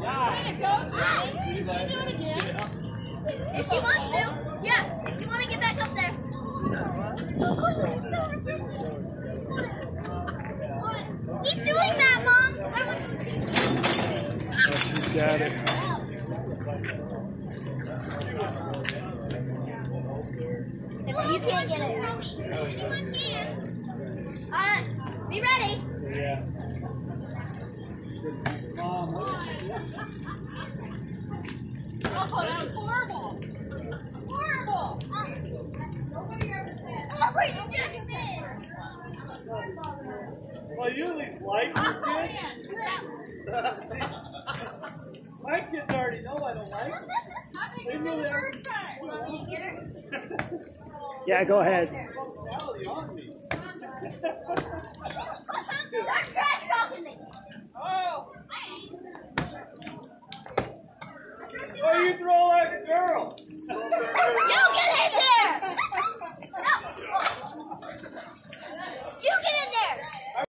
To go, Can she do it again? If she wants to. Yeah, if you want to get back up there. Keep doing that, Mom. She's got it. If you can't get it. Anyone can. Uh, be ready. Yeah. Oh, that was horrible. Horrible. Oh, wait, you just missed. Well, you at least like Oh, this man. kid. My kids already know I don't like it. I think They it's know the that. first time. Want me get her? Yeah, go ahead. Why you throw like a girl?